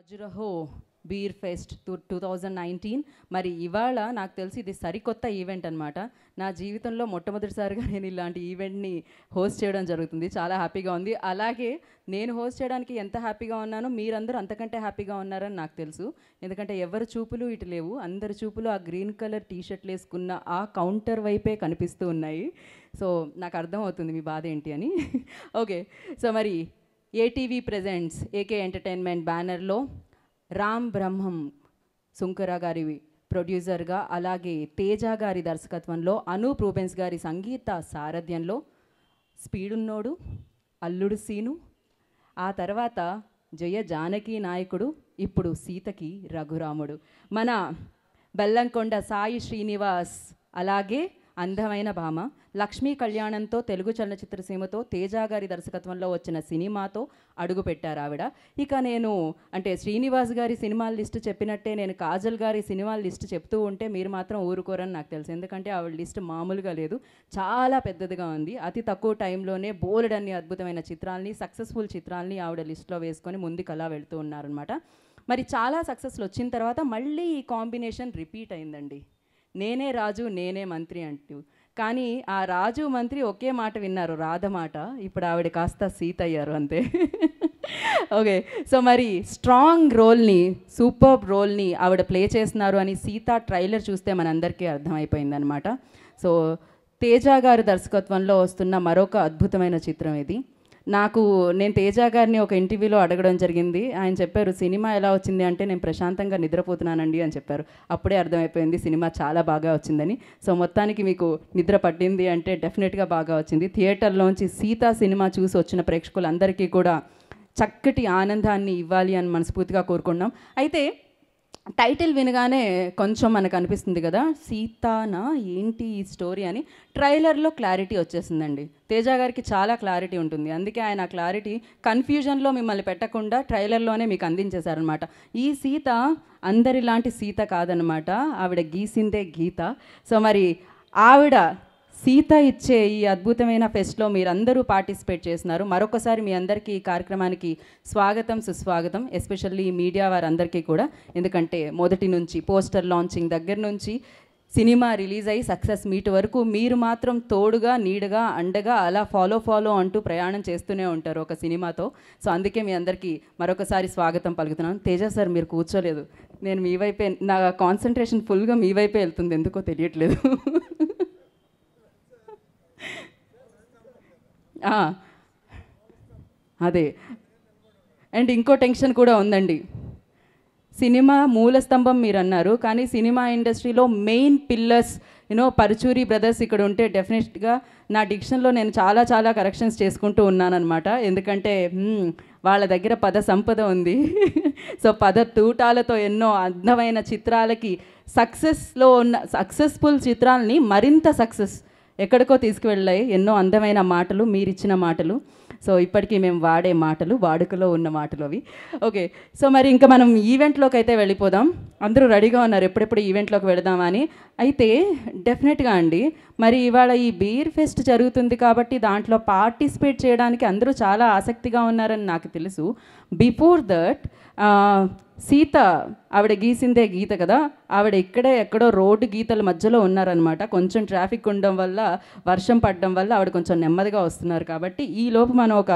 Khajuraho beer fest two two thousand nineteen మరి ఇవాళ నాకు తెలిసి ఇది సరికొత్త ఈవెంట్ అనమాట నా జీవితంలో మొట్టమొదటిసారిగా నేను ఇలాంటి ఈవెంట్ని హోస్ట్ చేయడం జరుగుతుంది. చాలా హ్యాపీగా ఉంది. అలాగే నేను హోస్ట్ చేయడానికి ఎంత హ్యాపీగా ఉన్నానో మీరందరూ అంతకంటే హ్యాపీగా ఉన్నారని నాకు తెలుసు. ఎందుకంటే ఎవరి చూపులు ఇటు లేవు. అందరి చూపులు ఆ గ్రీన్ కలర్ టీ షర్ట్లు వేసుకున్న ఆ కౌంటర్ వైపే కనిపిస్తూ ఉన్నాయి. సో నాకు అర్థం అవుతుంది మీ బాధ ఏంటి అని. ఓకే. సో మరి ఏటీవీ ప్రెజెంట్స్ ఏకే ఎంటర్టైన్మెంట్ బ్యానర్లో రామ్ బ్రహ్మం సుంకర గారి ప్రొడ్యూసర్గా అలాగే తేజ గారి దర్శకత్వంలో అనూప్ రూబెన్స్ గారి సంగీత సారథ్యంలో స్పీడున్నోడు అల్లుడు సీను. ఆ తర్వాత జయ జానకి నాయకుడు ఇప్పుడు సీతకి రఘురాముడు. మన బెల్లంకొండ సాయి శ్రీనివాస్ అలాగే అందమైన భామ. లక్ష్మీ కళ్యాణంతో తెలుగు చలనచిత్ర సీమతో తేజ గారి దర్శకత్వంలో వచ్చిన సినిమాతో అడుగుపెట్టారు ఆవిడ. ఇక నేను అంటే శ్రీనివాస్ గారి సినిమాల లిస్ట్ చెప్పినట్టే నేను కాజల్ గారి సినిమాల లిస్ట్ చెప్తూ ఉంటే మీరు మాత్రం ఊరుకోరని నాకు తెలుసు. ఎందుకంటే ఆవిడ లిస్ట్ మామూలుగా లేదు. చాలా పెద్దదిగా ఉంది. అతి తక్కువ టైంలోనే బోలెడ్ అన్ని అద్భుతమైన చిత్రాలని సక్సెస్ఫుల్ చిత్రాలని ఆవిడ లిస్ట్లో వేసుకొని ముందుకు అలా వెళ్తూ ఉన్నారనమాట మరి చాలా సక్సెస్లు వచ్చిన తర్వాత మళ్ళీ ఈ కాంబినేషన్ రిపీట్ అయిందండి. నేనే రాజు నేనే మంత్రి అంటూ. కానీ ఆ రాజు మంత్రి ఒకే మాట విన్నారు రాధ మాట. ఇప్పుడు ఆవిడ కాస్త సీత అయ్యారు అంతే. ఓకే సో మరి స్ట్రాంగ్ రోల్ని సూపర్ రోల్ని ఆవిడ ప్లే చేస్తున్నారు అని సీత ట్రైలర్ చూస్తే మనందరికీ అర్థమైపోయిందనమాట సో తేజ గారి దర్శకత్వంలో వస్తున్న మరొక అద్భుతమైన చిత్రం ఇది. నాకు నేను తేజ గారిని ఒక ఇంటర్వ్యూలో అడగడం జరిగింది. ఆయన చెప్పారు సినిమా ఎలా వచ్చింది అంటే నేను ప్రశాంతంగా నిద్రపోతున్నానండి అని చెప్పారు. అప్పుడే అర్థమైపోయింది సినిమా చాలా బాగా వచ్చిందని. సో మొత్తానికి మీకు నిద్ర పట్టింది అంటే డెఫినెట్గా బాగా వచ్చింది. థియేటర్లోంచి సీత సినిమా చూసి వచ్చిన ప్రేక్షకులందరికీ కూడా చక్కటి ఆనందాన్ని ఇవ్వాలి అని మనస్ఫూర్తిగా కోరుకున్నాం అయితే టైటిల్ వినగానే కొంచెం మనకు అనిపిస్తుంది కదా సీతానా ఏంటి ఈ స్టోరీ అని ట్రైలర్లో క్లారిటీ వచ్చేసిందండి. తేజ గారికి చాలా క్లారిటీ ఉంటుంది. అందుకే ఆయన ఆ క్లారిటీ కన్ఫ్యూజన్లో మిమ్మల్ని పెట్టకుండా ట్రైలర్లోనే మీకు అందించేశారనమాట ఈ సీత అందరిలాంటి సీత కాదనమాట ఆవిడ గీసిందే గీత. సో మరి ఆవిడ సీత ఇచ్చే ఈ అద్భుతమైన ఫెస్ట్లో మీరందరూ పార్టిసిపేట్ చేస్తున్నారు. మరొకసారి మీ అందరికీ ఈ కార్యక్రమానికి స్వాగతం సుస్వాగతం ఎస్పెషల్లీ మీడియా వారందరికీ కూడా. ఎందుకంటే మొదటి నుంచి పోస్టర్ లాంచింగ్ దగ్గర నుంచి సినిమా రిలీజ్ అయ్యి సక్సెస్ మీట్ వరకు మీరు మాత్రం తోడుగా నీడగా అండగా అలా ఫాలో ఫాలో అంటూ ప్రయాణం చేస్తూనే ఉంటారు ఒక సినిమాతో. సో అందుకే మీ అందరికీ మరొకసారి స్వాగతం పలుకుతున్నాను. తేజ సార్ మీరు కూర్చోలేదు. నేను మీ వైపే నా కాన్సన్ట్రేషన్ ఫుల్గా మీ వైపే వెళ్తుంది. ఎందుకో తెలియట్లేదు. అదే. అండ్ ఇంకో టెన్షన్ కూడా ఉందండి. సినిమా మూల స్తంభం మీరు అన్నారు కానీ సినిమా ఇండస్ట్రీలో main pillars you know Paruchuri brothers ఇక్కడ ఉంటే డెఫినెట్గా నా డిక్షన్లో నేను చాలా చాలా కరెక్షన్స్ చేసుకుంటూ ఉన్నానన్నమాట. ఎందుకంటే వాళ్ళ దగ్గర పద సంపద ఉంది. సో పద తూటాలతో ఎన్నో అందమైన చిత్రాలకి సక్సెస్లో ఉన్న సక్సెస్ఫుల్ చిత్రాలని మరింత సక్సెస్ ఎక్కడికో తీసుకువెళ్ళాయి ఎన్నో అందమైన మాటలు మీరిచ్చిన మాటలు. సో ఇప్పటికీ మేము వాడే మాటలు వాడుకలో ఉన్న మాటలు అవి. ఓకే. సో మరి ఇంకా మనం ఈవెంట్లోకి అయితే వెళ్ళిపోదాం. అందరూ రెడీగా ఉన్నారు ఎప్పుడెప్పుడు ఈవెంట్లోకి వెళదామా అని. అయితే డెఫినెట్గా అండి మరి ఇవాళ ఈ బీర్ ఫెస్ట్ జరుగుతుంది కాబట్టి దాంట్లో పార్టిసిపేట్ చేయడానికి అందరూ చాలా ఆసక్తిగా ఉన్నారని నాకు తెలుసు. బిఫోర్ దట్ సీత ఆవిడ గీసిందే గీత కదా ఆవిడ ఇక్కడే ఎక్కడో రోడ్డు గీతల మధ్యలో ఉన్నారనమాట కొంచెం ట్రాఫిక్ ఉండడం వల్ల వర్షం పడడం వల్ల ఆవిడ కొంచెం నెమ్మదిగా వస్తున్నారు కాబట్టి ఈ లోపు మనం ఒక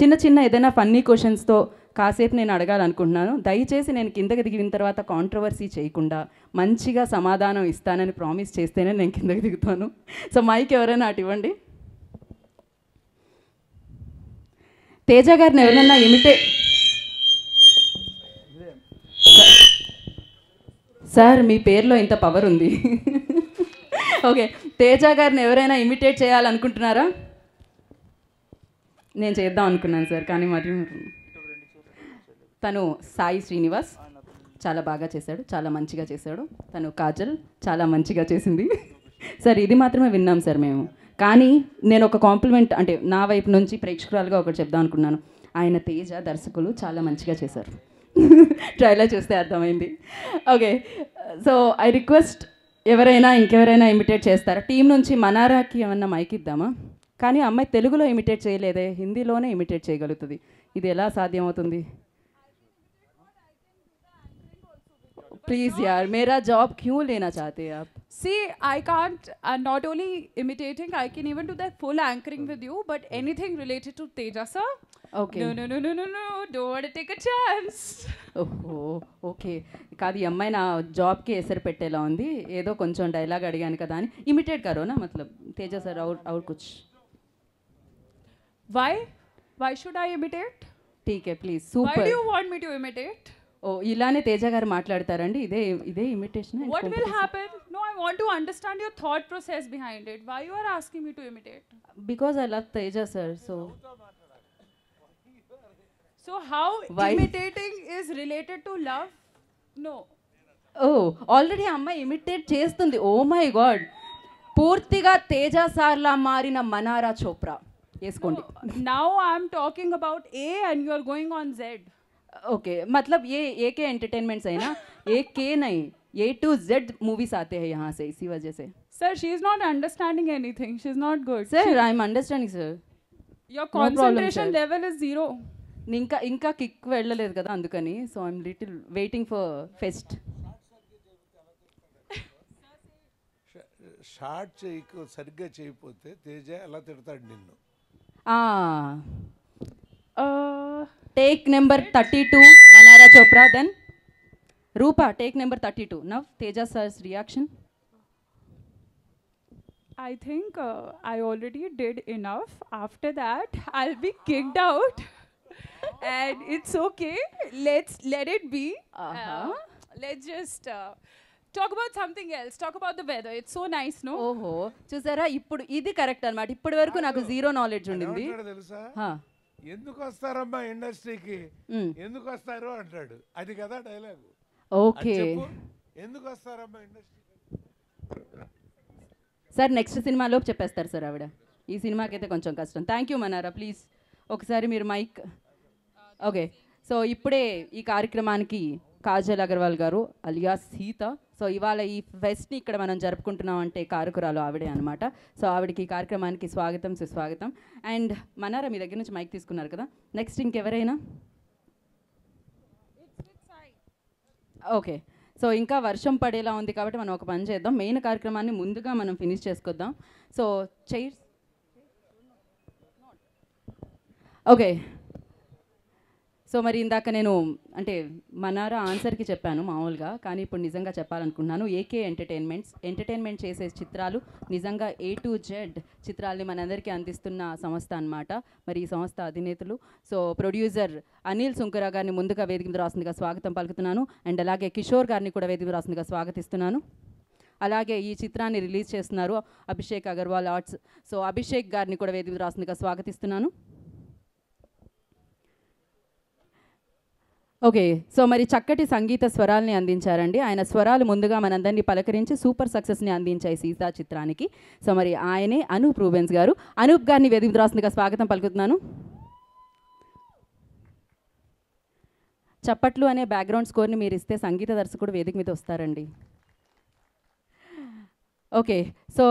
చిన్న చిన్న ఏదైనా ఫన్నీ క్వశ్చన్స్తో కాసేపు నేను అడగాలనుకుంటున్నాను. దయచేసి నేను కిందకి దిగిన తర్వాత కాంట్రవర్సీ చేయకుండా మంచిగా సమాధానం ఇస్తానని ప్రామిస్ చేస్తేనే నేను కిందకి దిగుతాను. సో మైక్ ఎవరైనా అటు ఇవ్వండి. తేజ గారిని ఎవరైనా ఇమిటే సార్ మీ పేరులో ఇంత పవర్ ఉంది. ఓకే తేజ గారిని ఎవరైనా ఇమిటేట్ చేయాలనుకుంటున్నారా? నేను చేద్దాం అనుకున్నాను సార్ కానీ మరి తను సాయి శ్రీనివాస్ చాలా బాగా చేశాడు చాలా మంచిగా చేశాడు. తను కాజల్ చాలా మంచిగా చేసింది. సార్ ఇది మాత్రమే విన్నాం సార్ మేము. కానీ నేను ఒక కాంప్లిమెంట్ అంటే నా వైపు నుంచి ప్రేక్షకురాలుగా ఒకటి చెప్దాం అనుకున్నాను. ఆయన తేజ దర్శకులు చాలా మంచిగా చేశారు. ట్రైలర్ చూస్తే అర్థమైంది ఓకే సో ఐ రిక్వెస్ట్ ఎవరైనా ఇంకెవరైనా ఇమిటేట్ చేస్తారా టీం నుంచి మనారాకి ఏమన్నా మైక్ ఇద్దామా కానీ ఆ అమ్మాయి తెలుగులో ఇమిటేట్ చేయలేదే హిందీలోనే ఇమిటేట్ చేయగలుగుతుంది ఇది ఎలా సాధ్యమవుతుంది प्लीज यार मेरा जॉब क्यों लेना चाहते हैं आप See, I can't, uh, not only imitating, I can even do that full anchoring with you, but anything related to Teja, okay no no no no no don't take a chance ఓహో okay. కాదు ఈ అమ్మాయి నా జాబ్కి ఎసరు పెట్టేలా ఉంది. ఏదో కొంచెం డైలాగ్ అడిగాను కదా అని. ఇమిటేట్ కరోనా మతలబ్? తేజ సార్ అవుట్ కుచ్? Why why should I imitate TK please. Super. Why do you want me to imitate ఓ ఇలానే తేజ గారు మాట్లాడతారండి. ఇదే ఇదే imitation what will happen no I want to understand your thought process behind it why you are asking me to imitate because I love Teja sir so So how Why? imitating is related to love? No. Oh, already amma imitate chestundi. Oh my god. పూర్తిగా తేజ సార్లా మారిన మనారా చోప్రా వేసుకోండి now I'm talking about A and you are going on Z okay मतलब ये ए के entertainments है ना ए के नहीं ए टू जेड मूवीज़ आते हैं यहाँ से इसी वजह से sir she is not understanding anything she is not good sir I am understanding sir your concentration level is zero ఇంకా ఇంకా కిక్ వెళ్ళలేదు కదా అందుకని. So I'm little waiting for first shot చేయకు సరిగ్గా చేయకపోతే తేజ ఎలా తిడతాడు నిన్ను? Take number thirty two Manara Chopra then Rupa take number thirty two now Teja sir's reaction I think uh, I already did enough. After that, I'll be kicked out. And it's okay. Let's let it be. Uh-huh. let's just uh, talk about something else. Talk about the weather. It's so nice, no? ఓహో చూసారా ఇప్పుడు ఇది correct అన్నమాట ఇప్పటి వరకు నాకు zero knowledge ఉండింది తెలుసా. ఎందుకు వస్తారమ్మా ఇండస్ట్రీకి. ఎందుకు వస్తారు అంటాడు అది కదా డైలాగ్ ఓకే ఎందుకు వస్తారమ్మా ఇండస్ట్రీకి సార్ నెక్స్ట్ సినిమాలో చెప్పేస్తారు సార్ ఆవిడ ఈ సినిమాకి అయితే కొంచెం కష్టం థ్యాంక్ యూ మనారా ప్లీజ్ ఒకసారి మీరు మైక్ ఓకే సో ఇప్పుడే ఈ కార్యక్రమానికి కాజల్ అగర్వాల్ గారు అలియా సీత. సో ఇవాళ ఈ ఫెస్ట్ని ఇక్కడ మనం జరుపుకుంటున్నాం అంటే కారకురాలు ఆవిడే అనమాట సో ఆవిడకి ఈ కార్యక్రమానికి స్వాగతం సుస్వాగతం. అండ్ మనారా మీ దగ్గర నుంచి మైక్ తీసుకున్నారు కదా. నెక్స్ట్ ఇంకెవరైనా? ఓకే సో ఇంకా వర్షం పడేలా ఉంది కాబట్టి మనం ఒక పని చేద్దాం. మెయిన్ కార్యక్రమాన్ని ముందుగా మనం finish చేసుకొద్దాం. So cheers. Okay so మరి ఇందాక నేను అంటే మనారా ఆన్సర్కి చెప్పాను మామూలుగా కానీ ఇప్పుడు నిజంగా చెప్పాలనుకుంటున్నాను. ఏకే ఎంటర్టైన్మెంట్స్ ఎంటర్టైన్మెంట్ చేసే చిత్రాలు నిజంగా ఏ టు జెడ్ చిత్రాల్ని మనందరికీ అందిస్తున్న సంస్థ అనమాట మరి ఈ సంస్థ అధినేతలు. సో ప్రొడ్యూసర్ అనిల్ సుంకరా గారిని ముందుగా వేదిక రాసిందిగా స్వాగతం పలుకుతున్నాను. అండ్ అలాగే కిషోర్ గారిని కూడా వేదిక రాసిందిగా స్వాగతిస్తున్నాను. అలాగే ఈ చిత్రాన్ని రిలీజ్ చేస్తున్నారు అభిషేక్ అగర్వాల్ ఆర్ట్స్. సో అభిషేక్ గారిని కూడా వేదిక రాసిందిగా స్వాగతిస్తున్నాను. ఓకే సో మరి చక్కటి సంగీత స్వరాల్ని అందించారండి. ఆయన స్వరాలు ముందుగా మనందరినీ పలకరించి సూపర్ సక్సెస్ని అందించాయి సీతా చిత్రానికి. సో మరి ఆయనే అనూప్ రూబెన్స్ గారు. అనూప్ గారిని వేదిక మీద రాసిందిగా స్వాగతం పలుకుతున్నాను. చప్పట్లు అనే బ్యాక్గ్రౌండ్ స్కోర్ని మీరు ఇస్తే సంగీత దర్శకుడు వేదిక మీద వస్తారండి. ఓకే సో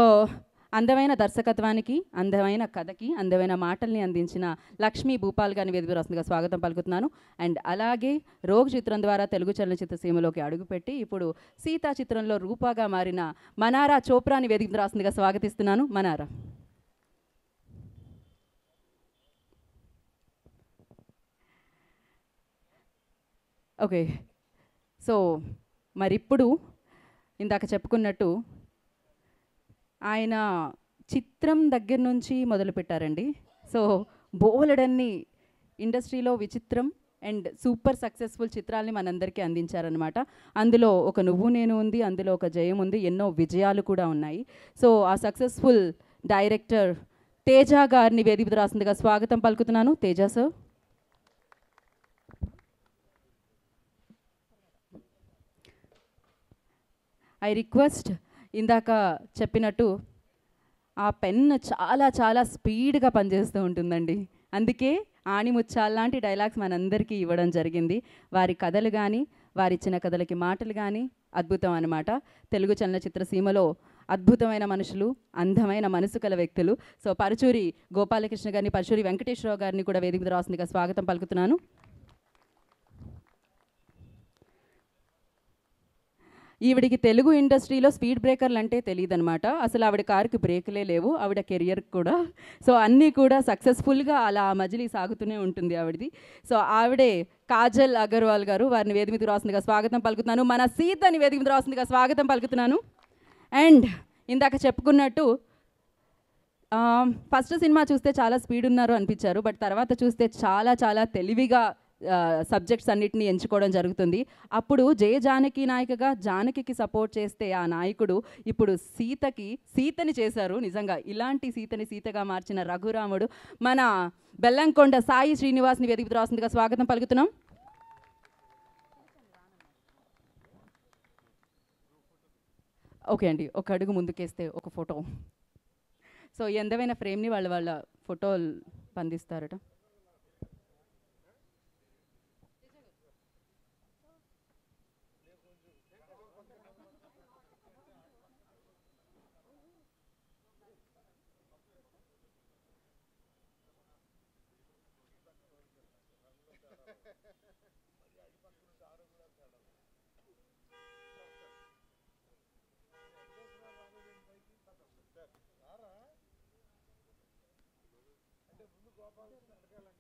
అందమైన దర్శకత్వానికి అందమైన కథకి అందమైన మాటల్ని అందించిన లక్ష్మీ భూపాల్ గారిని వేదిక రాసిందిగా స్వాగతం పలుకుతున్నాను. అండ్ అలాగే రోగ్ చిత్రం ద్వారా తెలుగు చలనచిత్ర సీమలోకి అడుగుపెట్టి ఇప్పుడు సీతా చిత్రంలో రూపాగా మారిన మనారా చోప్రాని వేదిక మీద రాసిందిగా స్వాగతిస్తున్నాను. మనారా. ఓకే. సో మరి ఇప్పుడు ఇందాక చెప్పుకున్నట్టు ఆయన చిత్రం దగ్గర నుంచి మొదలుపెట్టారండి. సో బోలెడన్ని ఇండస్ట్రీలో విచిత్రం అండ్ సూపర్ సక్సెస్ఫుల్ చిత్రాల్ని మనందరికీ అందించారనమాట అందులో ఒక నువ్వు నేను ఉంది అందులో ఒక జయం ఉంది ఎన్నో విజయాలు కూడా ఉన్నాయి. సో ఆ సక్సెస్ఫుల్ డైరెక్టర్ తేజ గారిని వేదిక రాసిందిగా స్వాగతం పలుకుతున్నాను. తేజ సార్. ఐ రిక్వెస్ట్ ఇందాక చెప్పినట్టు ఆ పెన్ చాలా చాలా స్పీడ్గా పనిచేస్తూ ఉంటుందండి. అందుకే ఆణిముత్యాల లాంటి డైలాగ్స్ మనందరికీ ఇవ్వడం జరిగింది. వారి కథలు కానీ వారి ఇచ్చిన కథలకి మాటలు కానీ అద్భుతం అనమాట తెలుగు చలనచిత్ర సీమలో అద్భుతమైన మనుషులు అందమైన మనసు కల వ్యక్తులు. సో పరుచూరి గోపాలకృష్ణ గారిని పరచూరి వెంకటేశ్వరరావు గారిని కూడా వేదిక రాసిందిగా స్వాగతం పలుకుతున్నాను. ఈవిడికి తెలుగు ఇండస్ట్రీలో స్పీడ్ బ్రేకర్లు అంటే తెలియదు అనమాట అసలు ఆవిడ కారుకి బ్రేకులే లేవు. ఆవిడ కెరియర్ కూడా. సో అన్నీ కూడా సక్సెస్ఫుల్గా అలా ఆ మజిలీ సాగుతూనే ఉంటుంది ఆవిడది. సో ఆవిడే కాజల్ అగర్వాల్ గారు వారిని వేదిక మీద రాస్తుందిగా స్వాగతం పలుకుతున్నాను. మన సీతని వేదిక మీద రాస్తుందిగా స్వాగతం పలుకుతున్నాను. అండ్ ఇందాక చెప్పుకున్నట్టు ఫస్ట్ సినిమా చూస్తే చాలా స్పీడ్ ఉన్నారు అనిపించారు. బట్ తర్వాత చూస్తే చాలా చాలా తెలివిగా సబ్జెక్ట్స్ అన్నిటిని ఎంచుకోవడం జరుగుతుంది. అప్పుడు జయ జానకి నాయికగా జానకికి సపోర్ట్ చేస్తే ఆ నాయకుడు ఇప్పుడు సీతకి సీతని చేశారు నిజంగా. ఇలాంటి సీతని సీతగా మార్చిన రఘురాముడు మన బెల్లంకొండ సాయి శ్రీనివాస్ని వేదిక రాసిందిగా స్వాగతం పలుకుతున్నాం. ఓకే అండి ఒక అడుగు ముందుకేస్తే ఒక ఫోటో. సో ఎందమైన ఫ్రేమ్ని వాళ్ళ వాళ్ళ ఫోటోలు పందిస్తారట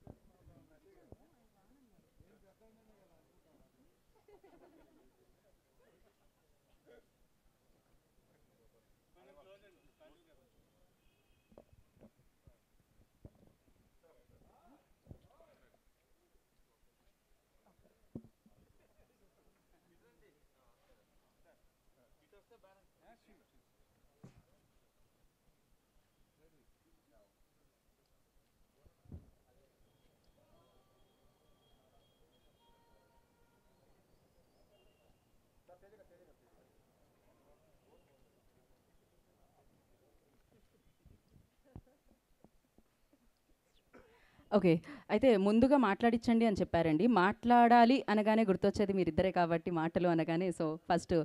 ఓకే. అయితే ముందుగా మాట్లాడించండి అని చెప్పారండి. మాట్లాడాలి అనగానే గుర్తొచ్చేది మీరిద్దరే కాబట్టి మాటలు అనగానే. సో ఫస్ట్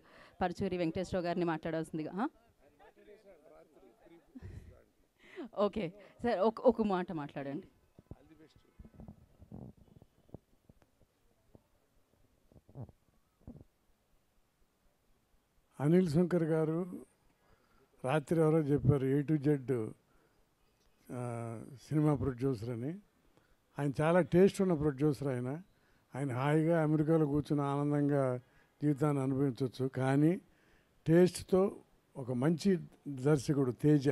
పరచూరి వెంకటేశ్వరరావు గారిని మాట్లాడాల్సిందిగా ఓకే. సార్ ఒక ఒక మాట మాట్లాడండి. అనిల్ శంకర్ గారు రాత్రి ఎవరో చెప్పారు A to Z cinema producer అని ఆయన చాలా టేస్ట్ ఉన్న ప్రొడ్యూసర్ ఆయన. ఆయన హాయిగా అమెరికాలో కూర్చుని ఆనందంగా జీవితాన్ని అనుభవించవచ్చు కానీ టేస్ట్తో ఒక మంచి దర్శకుడు తేజ.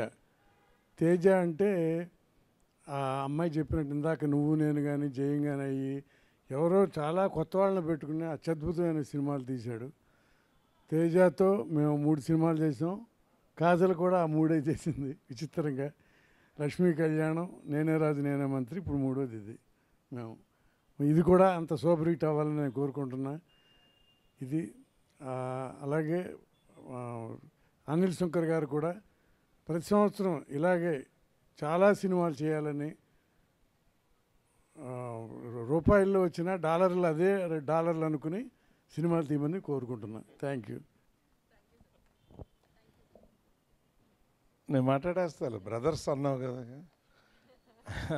తేజ అంటే ఆ అమ్మాయి చెప్పినట్టు ఇందాక నువ్వు నేను కానీ జయం కానీ అయ్యి ఎవరో చాలా కొత్త వాళ్ళని పెట్టుకుని అత్యద్భుతమైన సినిమాలు తీశాడు. తేజతో మేము మూడు సినిమాలు చేసాం కాజల్ కూడా ఆ మూడే చేసింది విచిత్రంగా. లక్ష్మీ కళ్యాణం నేనే రాజు నేనే మంత్రి ఇప్పుడు మూడోది ఇది. మేము. ఇది కూడా అంత సూపర్ హిట్ అవ్వాలని నేను కోరుకుంటున్నా. ఇది అలాగే అనిల్ శంకర్ గారు కూడా ప్రతి సంవత్సరం ఇలాగే చాలా సినిమాలు చేయాలని రూపాయల్లో వచ్చిన డాలర్లు అదే డాలర్లు అనుకుని సినిమాలు తీయమని కోరుకుంటున్నాను థ్యాంక్ యూ. నేను మాట్లాడేస్తాను బ్రదర్స్ అన్నావు కదా.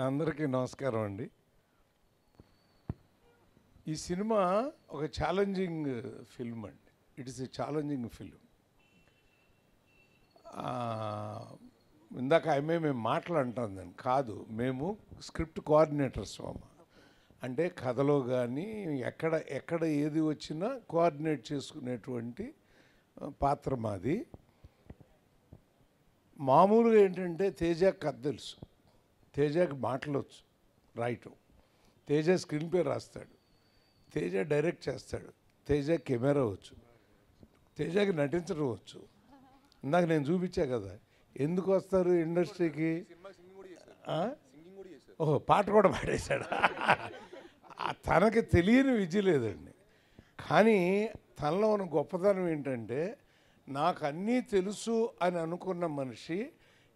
అందరికీ నమస్కారం అండి. ఈ సినిమా ఒక ఛాలెంజింగ్ ఫిల్మ్ అండి. It is a challenging film. ఇందాక ఆమె మేము మాట్లాడుతాం దాన్ని కాదు. మేము స్క్రిప్ట్ కోఆర్డినేటర్స్ అమ్మ అంటే కథలో కానీ ఎక్కడ ఎక్కడ ఏది వచ్చినా కోఆర్డినేట్ చేసుకునేటువంటి పాత్ర మాది. మామూలుగా ఏంటంటే తేజ కథ తెలుసు. తేజకి మాటలు వచ్చు తేజ స్క్రీన్ పే రాస్తాడు. తేజ డైరెక్ట్ చేస్తాడు. తేజ కెమెరా వచ్చు. తేజకి నటించడం వచ్చు. ఇందాక నేను చూపించా కదా. ఎందుకు వస్తారు ఇండస్ట్రీకి? ఓహో పాట కూడా పాడేశాడు? తనకి తెలియని విద్య లేదండి. కానీ తనలో ఉన్న గొప్పతనం ఏంటంటే నాకు అన్నీ తెలుసు అని అనుకున్న మనిషి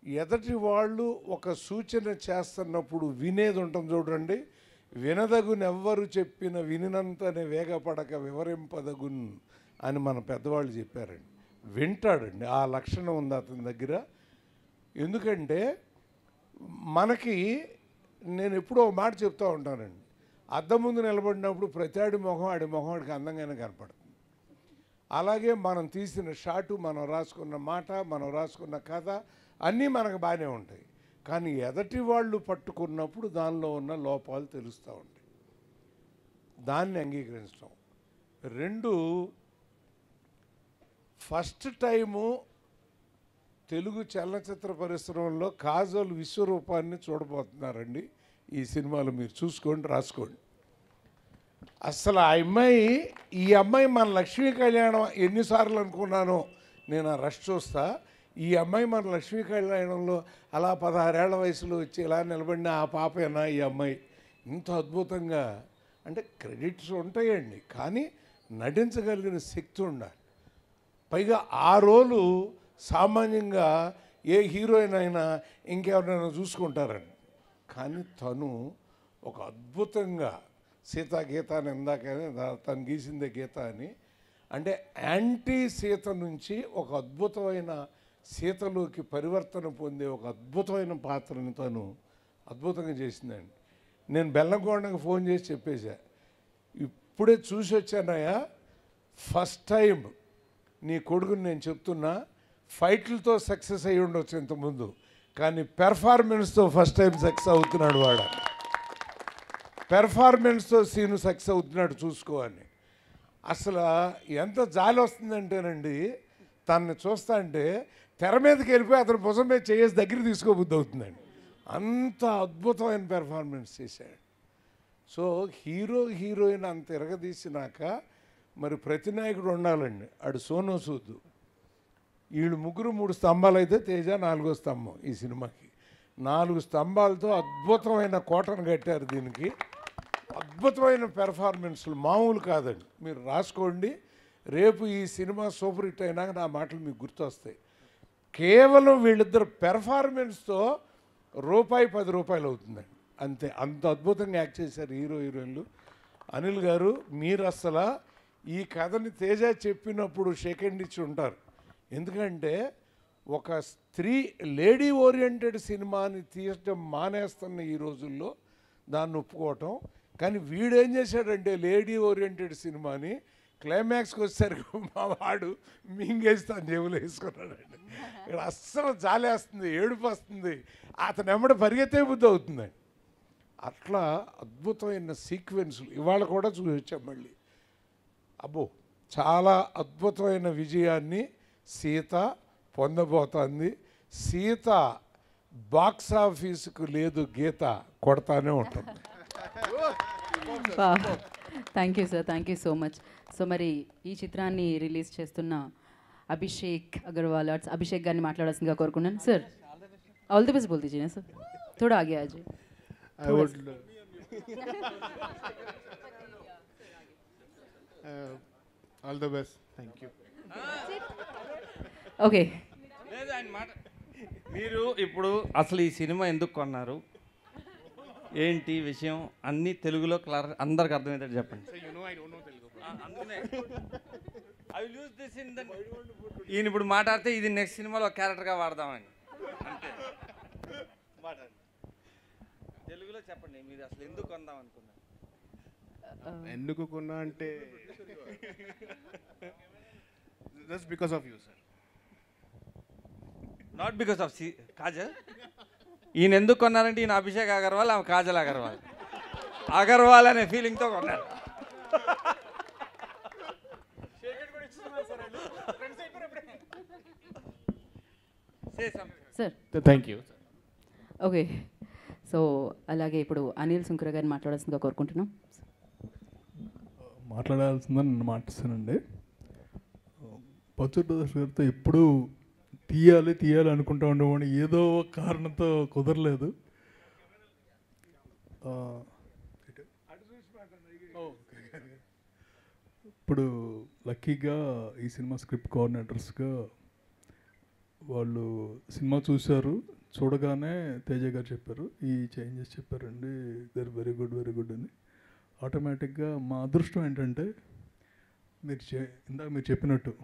ఎదటి వాళ్ళు ఒక సూచన చేస్తున్నప్పుడు వినేది ఉంటుంది చూడండి. వినదగునెవ్వరు చెప్పిన వినినంతనే వేగపడక వివరింపదగున్ అని మన పెద్దవాళ్ళు చెప్పారండి. వింటాడండి. ఆ లక్షణం ఉంది అతని దగ్గర. ఎందుకంటే మనకి నేను ఎప్పుడో ఒక మాట చెప్తూ ఉంటానండి. అద్దం ముందు నిలబడినప్పుడు ప్రతి ఆడి మొహం ఆడి మొహం ఆడికి అందంగానే కనపడుతుంది. అలాగే మనం తీసిన షాటు మనం రాసుకున్న మాట మనం రాసుకున్న కథ అన్నీ మనకు బాగానే ఉంటాయి. కానీ ఎదటి వాళ్ళు పట్టుకున్నప్పుడు దానిలో ఉన్న లోపాలు తెలుస్తూ ఉంటాయి. దాన్ని అంగీకరించడం. రెండు ఫస్ట్ టైము తెలుగు చలనచిత్ర పరిశ్రమలో కాజల్ విశ్వరూపాన్ని చూడబోతున్నారండి. ఈ సినిమాలో మీరు చూసుకోండి రాసుకోండి. అసలు ఆ అమ్మాయి ఈ అమ్మాయి మన లక్ష్మీ కళ్యాణం ఎన్నిసార్లు అనుకున్నానో నేను ఆ రష్ చూస్తా. ఈ అమ్మాయి మన లక్ష్మీ కళ్యాణంలో అలా పదహారేళ్ళ వయసులో వచ్చి ఇలా నిలబడిన ఆ పాపేనా ఈ అమ్మాయి? ఇంత అద్భుతంగా. అంటే క్రెడిట్స్ ఉంటాయండి కానీ నటించగలిగిన శక్తి ఉండాలి. పైగా ఆ రోలు సామాన్యంగా ఏ హీరోయిన్ అయినా ఇంకెవరైనా చూసుకుంటారండి. కానీ తను ఒక అద్భుతంగా సీతా గీత అని ఇందాకనే దా- తను గీసిందే గీత అని. అంటే యాంటీ సీత నుంచి ఒక అద్భుతమైన సీతలోకి పరివర్తన పొందే ఒక అద్భుతమైన పాత్రని తను అద్భుతంగా చేసిందండి. నేను బెల్లంకొండకి ఫోన్ చేసి చెప్పేశా ఇప్పుడే చూసి వచ్చానయ్యా ఫస్ట్ టైం నీ కొడుకుని నేను చెప్తున్నా ఫైట్లతో సక్సెస్ అయ్యి ఉండొచ్చు ఇంతకుముందు కానీ పెర్ఫార్మెన్స్తో ఫస్ట్ టైం సక్సెస్ అవుతున్నాడు వాడు. పెర్ఫార్మెన్స్తో సీను సక్సెస్ అవుతున్నాడు చూసుకో అని. అసలు ఎంత జాలి వస్తుందంటేనండి తనని చూస్తా అంటే తెర మీదకి వెళ్ళిపోయి అతను భుజం మీద చేసి దగ్గర తీసుకోబుద్ధి అవుతుందండి. అంత అద్భుతమైన పెర్ఫార్మెన్స్ చేశాడు. సో హీరో హీరోయిన్ అంత ఎరగదీసినాక మరి ప్రతి నాయకుడు ఉండాలండి. ఆడు సోను సూద్దు వీళ్ళు ముగ్గురు మూడు స్తంభాలు అయితే తేజ నాలుగో స్తంభం ఈ సినిమాకి. నాలుగు స్తంభాలతో అద్భుతమైన కోటను కట్టారు దీనికి. అద్భుతమైన పెర్ఫార్మెన్స్లు మామూలు కాదండి. మీరు రాసుకోండి. రేపు ఈ సినిమా సూపర్ హిట్ అయినాక నా మాటలు మీకు గుర్తొస్తాయి. కేవలం వీళ్ళిద్దరు పెర్ఫార్మెన్స్తో రూపాయి పది రూపాయలు అవుతుందండి. అంతే. అంత అద్భుతంగా యాక్ట్ చేశారు హీరో హీరోయిన్లు. అనిల్ గారు మీరు అసలు ఈ కథని తేజ చెప్పినప్పుడు సెకండ్ ఇచ్చి ఉంటారు. ఎందుకంటే ఒక స్త్రీ లేడీ ఓరియంటెడ్ సినిమాని తీయటం మానేస్తున్న ఈ రోజుల్లో దాన్ని ఒప్పుకోవటం కానీ వీడేం చేశాడంటే లేడీ ఓరియంటెడ్ సినిమాని క్లైమాక్స్కి వచ్చేసరికి మా వాడు మింగేస్తాను జేబులు వేసుకున్నాడండి. ఇక్కడ అస్సలు జాలేస్తుంది ఏడుపు వస్తుంది అతను ఎమ్మడ పరిగెత్తే బుద్ధి అవుతుందండి అట్లా అద్భుతమైన సీక్వెన్స్లు ఇవాళ కూడా చూసి వచ్చాం మళ్ళీ. అబ్బో చాలా అద్భుతమైన విజయాన్ని సీత పొందబోతోంది. సీత బాక్స్ ఆఫీసుకు లేదు గీత కొడతానే ఉంటుంది. Thank you sir thank you so much so మరి ఈ చిత్రాన్ని రిలీజ్ చేస్తున్న అభిషేక్ అగర్వాల్ అట్స్ అభిషేక్ గారిని మాట్లాడాల్సిందిగా కోరుకున్నాను. సార్ ఆల్ ది బెస్ట్ బోల్తీ సార్ థోడా ఆగే Ajay I would all the best thank you okay మీరు ఇప్పుడు అసలు ఈ సినిమా ఎందుకు కొన్నారు? ఏంటి విషయం అన్ని తెలుగులో క్లార్ అందరికి అర్థమయ్యేటట్టు చెప్పండి. I will use this in the ఈయన ఇప్పుడు మాట్లాడితే ఇది నెక్స్ట్ సినిమాలో క్యారెక్టర్గా వాడదామని. అంతే. తెలుగులో చెప్పండి మీరు అసలు ఎందుకు కొందాం అనుకున్నారు? ఎందుకు కొన్నా అంటే just because of you sir not because of C Kajal? ఈయన ఎందుకు కొన్నారంటే ఈయన అభిషేక్ అగర్వాల్ ఆమె కాజల్ అగర్వాల్. అగర్వాల్ అనే ఫీలింగ్తో కొన్నారు. థ్యాంక్ యూ ఓకే సో అలాగే ఇప్పుడు అనిల్ సుంకర గారిని మాట్లాడాల్సిందిగా కోరుకుంటున్నాం. మాట్లాడాల్సిందని నేను మాటిస్తానండి. పచ్చడి గారితో ఎప్పుడూ తీయాలి తీయాలి అనుకుంటా ఉండేవాడిని. ఏదో ఒక కారణంతో కుదరలేదు. ఇప్పుడు లక్కీగా ఈ సినిమా స్క్రిప్ట్ కోఆర్డినేటర్స్గా వాళ్ళు సినిమా చూశారు. చూడగానే తేజ గారు చెప్పారు ఈ చేంజెస్ చెప్పారండి దర్ వెరీ గుడ్ వెరీ గుడ్ అని. ఆటోమేటిక్గా మా అదృష్టం ఏంటంటే మీరు చే ఇందాక మీరు చెప్పినట్టు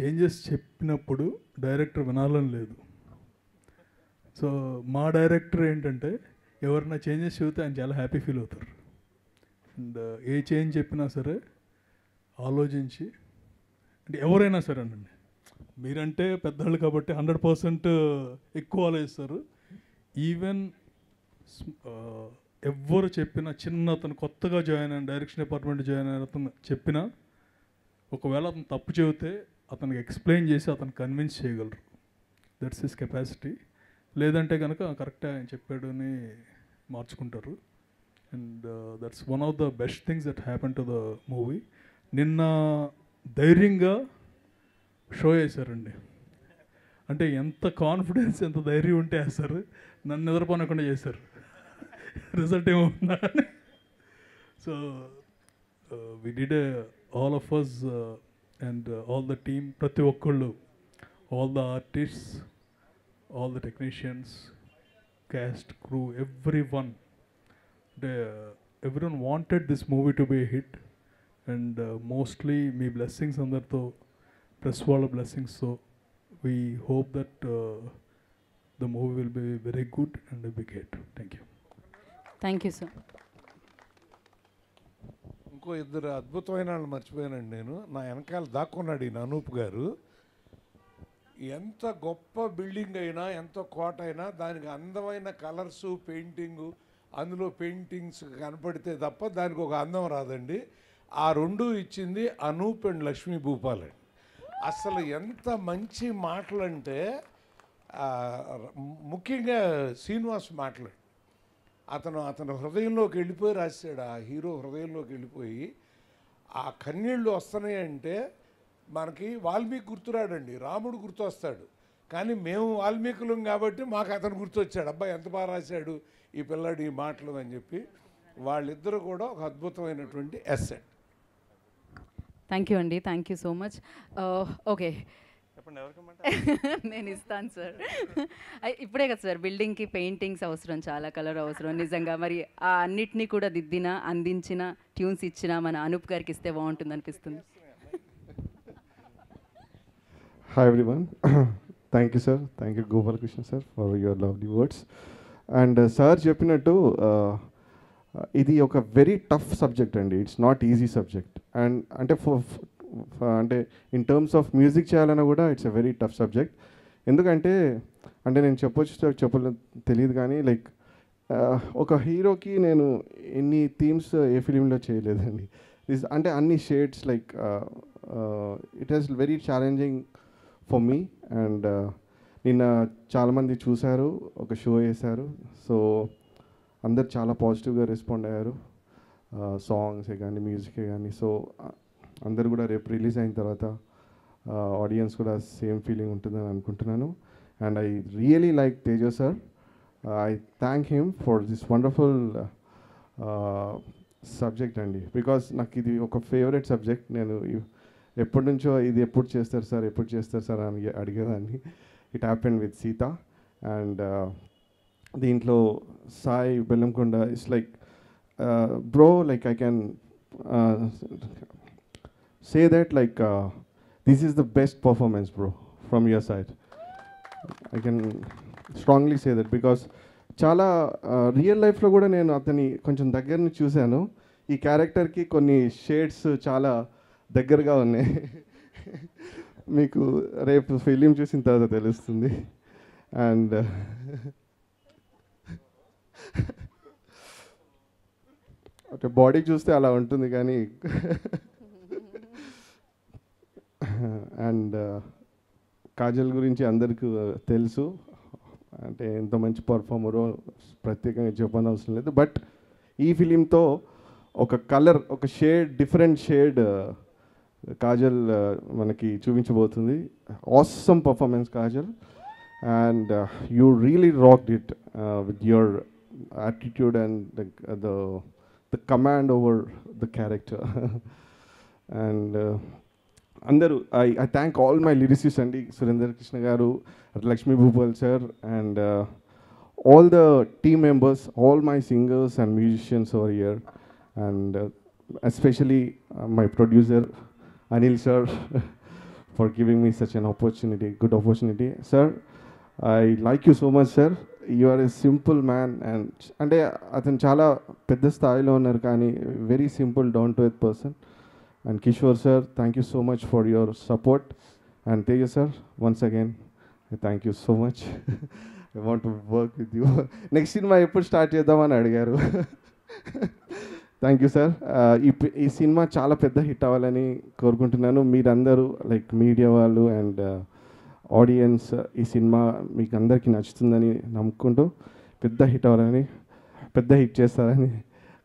చేంజెస్ చెప్పినప్పుడు డైరెక్టర్ వినాలని లేదు. సో మా డైరెక్టర్ ఏంటంటే ఎవరైనా చేంజెస్ చెబితే ఆయన చాలా హ్యాపీ ఫీల్ అవుతారు. అండ్ ఏ చేంజ్ చెప్పినా సరే ఆలోచించి అంటే ఎవరైనా సరే అండి మీరంటే పెద్దవాళ్ళు కాబట్టి హండ్రెడ్ పర్సెంట్ ఎక్కువ ఆలోచిస్తారు. ఈవెన్ ఎవ్వరు చెప్పినా చిన్న అతను కొత్తగా జాయిన్ అయిన డైరెక్షన్ డిపార్ట్మెంట్ జాయిన్ అయిన అతను చెప్పినా ఒకవేళ అతను తప్పు చెబితే అతనికి ఎక్స్ప్లెయిన్ చేసి అతను కన్విన్స్ చేయగలరు. దట్స్ హిస్ కెపాసిటీ లేదంటే కనుక కరెక్టే ఆయన చెప్పాడు అని మార్చుకుంటారు and that's one of the best things that happen to the movie నిన్న ధైర్యంగా షో చేశారండి. అంటే ఎంత కాన్ఫిడెన్స్ ఎంత ధైర్యం ఉంటే వేస్తారు నన్ను నిద్రపోనకుండా చేశారు. Result ఏమవుతుందా so we did all of us and uh, all the team ಪ್ರತಿ all the artists all the technicians cast crew everyone they, uh, everyone wanted this movie to be a hit. And uh, mostly me blessings andartho press wall blessings. So we hope that uh, the movie will be very good and a big hit. Thank you. Thank you sir. ఇంకో ఇద్దరు అద్భుతమైన వాళ్ళు మర్చిపోయానండి నేను. నా వెనకాల దాక్కున్నాడు ఈయన అనూప్ గారు. ఎంత గొప్ప బిల్డింగ్ అయినా ఎంత కోట అయినా దానికి అందమైన కలర్స్ పెయింటింగు అందులో పెయింటింగ్స్ కనపడితే తప్ప దానికి ఒక అందం రాదండి. ఆ రెండు ఇచ్చింది అనూప్ అండ్ లక్ష్మీ భూపాల్. అండి అసలు ఎంత మంచి మాటలంటే ముఖ్యంగా శ్రీనివాస్ మాటలు. అతను అతను హృదయంలోకి వెళ్ళిపోయి రాశాడు. ఆ హీరో హృదయంలోకి వెళ్ళిపోయి ఆ కన్నీళ్ళు వస్తున్నాయంటే మనకి వాల్మీకి గుర్తురాడండి. రాముడు గుర్తొస్తాడు. కానీ మేము వాల్మీకులం కాబట్టి మాకు అతను గుర్తొచ్చాడు. అబ్బాయి ఎంత బాగా రాశాడు ఈ పిల్లాడు ఈ మాటలు అని చెప్పి వాళ్ళిద్దరూ కూడా ఒక అద్భుతమైనటువంటి ఎస్సెట్ థ్యాంక్ యూ అండి thank you so much okay చెప్పండి నేను ఇస్తాను సార్ ఇప్పుడే కదా సార్ బిల్డింగ్కి పెయింటింగ్స్ అవసరం చాలా కలర్ అవసరం నిజంగా మరి ఆ అన్నిటినీ కూడా దిద్దిన అందించిన ట్యూన్స్ ఇచ్చిన మన అనూప్ గారికి ఇస్తే బాగుంటుంది అనిపిస్తుంది Hi everyone. Thank you sir. Thank you Gopalakrishna sir for your lovely words. And sir చెప్పినట్టు uh, ఇది ఒక వెరీ టఫ్ సబ్జెక్ట్ అండి it's not easy subject and అంటే ఫర్ అంటే ఇన్ టర్మ్స్ ఆఫ్ మ్యూజిక్ చేయాలన్నా కూడా it's a very tough subject ఎందుకంటే అంటే నేను చెప్పొచ్చు చెప్పలేదు తెలియదు కానీ లైక్ uh, ఒక హీరోకి నేను ఎన్ని థీమ్స్ ఏ ఫిలింలో చేయలేదండి. This- అంటే అన్ని shades like it is very challenging for me and నిన్న చాలామంది చూశారు ఒక షో వేశారు. సో అందరు చాలా పాజిటివ్గా రెస్పాండ్ అయ్యారు. సాంగ్సే కానీ మ్యూజికే కానీ సో అందరు కూడా రేపు రిలీజ్ అయిన తర్వాత ఆడియన్స్ కూడా సేమ్ ఫీలింగ్ ఉంటుందని అనుకుంటున్నాను. And I really like Teja sir I thank him for this wonderful subject అండి. బికాస్ నాకు ఇది ఒక ఫేవరెట్ సబ్జెక్ట్ నేను ఎప్పటి నుంచో ఇది ఎప్పుడు చేస్తారు సార్ ఎప్పుడు చేస్తారు సార్ అని అడిగేదాన్ని. It happen with Sita and దీంట్లో Sai Bellamkonda it's like bro like I can say that like this is the best performance bro, from your side I can strongly say that because చాలా uh, real లైఫ్లో కూడా నేను అతని కొంచెం దగ్గర నుంచి చూశాను. ఈ క్యారెక్టర్కి కొన్ని షేడ్స్ చాలా దగ్గరగా ఉన్నాయి. మీకు రేపు ఫిలిం చూసిన తర్వాత తెలుస్తుంది. అండ్ ఓకే బాడీ చూస్తే అలా ఉంటుంది కానీ అండ్ కాజల్ గురించి అందరికీ తెలుసు. అంటే ఎంత మంచి పర్ఫార్మరో ప్రత్యేకంగా చెప్పని అవసరం లేదు. బట్ ఈ ఫిలింతో ఒక కలర్ ఒక షేడ్ డిఫరెంట్ షేడ్ కాజల్ మనకి చూపించబోతుంది. Awesome performance Kajal. And you really rocked it with your attitude and the the command over the character and అందరూ I I thank all my lyricists అండి సురేందర్ కృష్ణ గారు Lakshmi Bhupal sir and all the team members all my singers and musicians over year and especially my producer Anil sir for giving me such an opportunity good opportunity sir I like you so much sir you are a simple man and అంటే అతను చాలా పెద్ద స్థాయిలో ఉన్నారు కానీ very simple down to earth person And Kishore sir, thank you so much for your support. And Teja sir, once again, thank you so much I want work with you next cinema ఎప్పుడు start చేద్దామని అడిగారు. Thank you sir ఈ ఈ cinema చాలా పెద్ద hit అవ్వాలని కోరుకుంటున్నాను. మీరందరూ లైక్ మీడియా వాళ్ళు అండ్ ఆడియన్స్ uh, ఈ సినిమా మీకు అందరికీ నచ్చుతుందని నమ్ముకుంటూ పెద్ద హిట్ అవ్వాలని పెద్ద హిట్ చేస్తారని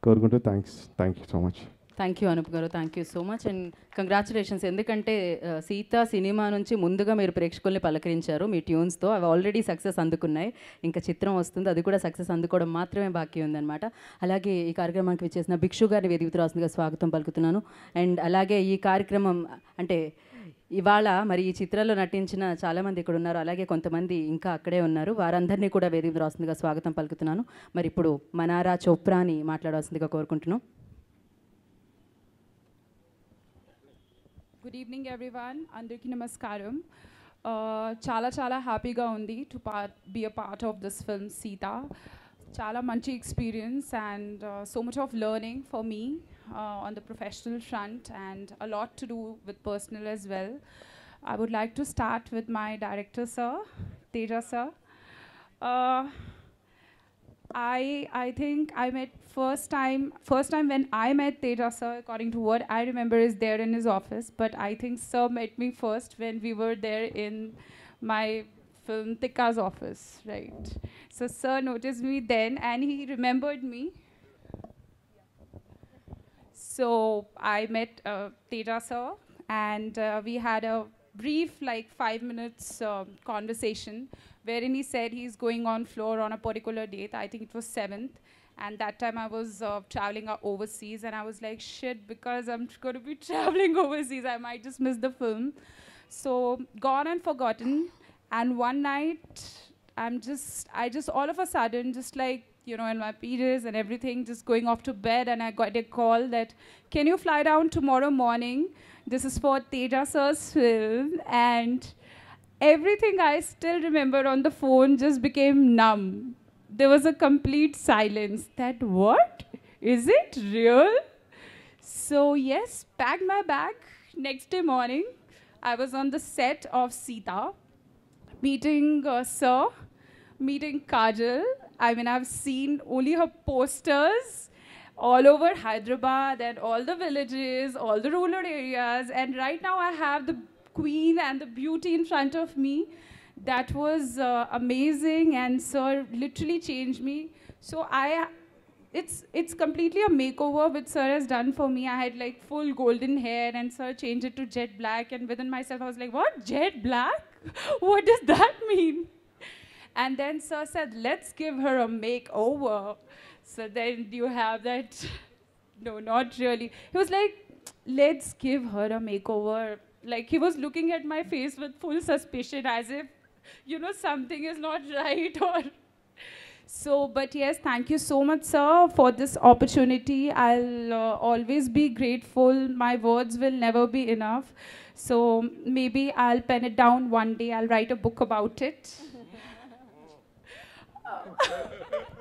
కోరుకుంటూ thanks thank you so much thank you Anup గారు. Thank you so much and congratulations ఎందుకంటే uh, సీత సినిమా నుంచి ముందుగా మీరు ప్రేక్షకుల్ని పలకరించారు. మీ ట్యూన్స్తో అవి ఆల్రెడీ సక్సెస్ అందుకున్నాయి. ఇంకా చిత్రం వస్తుంది. అది కూడా సక్సెస్ అందుకోవడం మాత్రమే బాకీ ఉందన్నమాట. అలాగే ఈ కార్యక్రమానికి విచ్చేసిన భిక్షు గారిని వేదిక రాసిందిగా స్వాగతం పలుకుతున్నాను. అండ్ అలాగే ఈ కార్యక్రమం అంటే ఇవాళ మరి ఈ చిత్రంలో నటించిన చాలామంది ఇక్కడ ఉన్నారు. అలాగే కొంతమంది ఇంకా అక్కడే ఉన్నారు. వారందరినీ కూడా వేదిక రాసిందిగా స్వాగతం పలుకుతున్నాను. మరి ఇప్పుడు మనారా చోప్రాని మాట్లాడాల్సిందిగా కోరుకుంటున్నాను గుడ్ ఈవినింగ్ ఎవ్రీవన్ అందరికీ నమస్కారం చాలా చాలా హ్యాపీగా ఉంది to part be a part of this film Sita చాలా మంచి experience and so much of learning for me on the professional front and a lot to do with personal as well. I would like to start with my director, sir, Teja, sir. Uh, I I think I met first time first time when I met Teja sir, according to what I remember, is there in his office. But I think sir met me first when we were there in my film Tikka's office, right? So sir noticed me then, and he remembered me. So I met uh, Teja sir, and uh, we had a brief, like five minutes um conversation, wherein he said he's going on floor on a particular date. I think it was seventh, and that time I was uh, traveling overseas, and I was like, shit, because I'm going to be traveling overseas, I might just miss the film. So gone and forgotten. And one night, I'm just, I just all of a sudden, just like, you know, in my periods and everything, just going off to bed, and I got a call that, can you fly down tomorrow morning? This is for Teja sir's film. And everything I still remember on the phone just became numb. There was a complete silence. That what? Is it real? So, yes, packed my bag. Next day morning, I was on the set of Sita, meeting uh, Sir, meeting Kajal. I mean, I've seen only her posters all over Hyderabad and all the villages, all the rural areas. And right now, I have the queen and the beauty in front of me. That was uh, amazing, and Sir literally changed me. So I it's it's completely a makeover which sir has done for me. I had like full golden hair and sir changed it to jet black and within myself I was like, what? Jet black? what does that mean? And then sir said, let's give her a makeover. So then you have that no, not really. He was like, let's give her a makeover. Like he was looking at my face with full suspicion as if, you know, something is not right or so, but yes, thank you so much, sir, for this opportunity. I'll uh, always be grateful. My words will never be enough. So, maybe I'll pen it down one day. I'll write a book about it.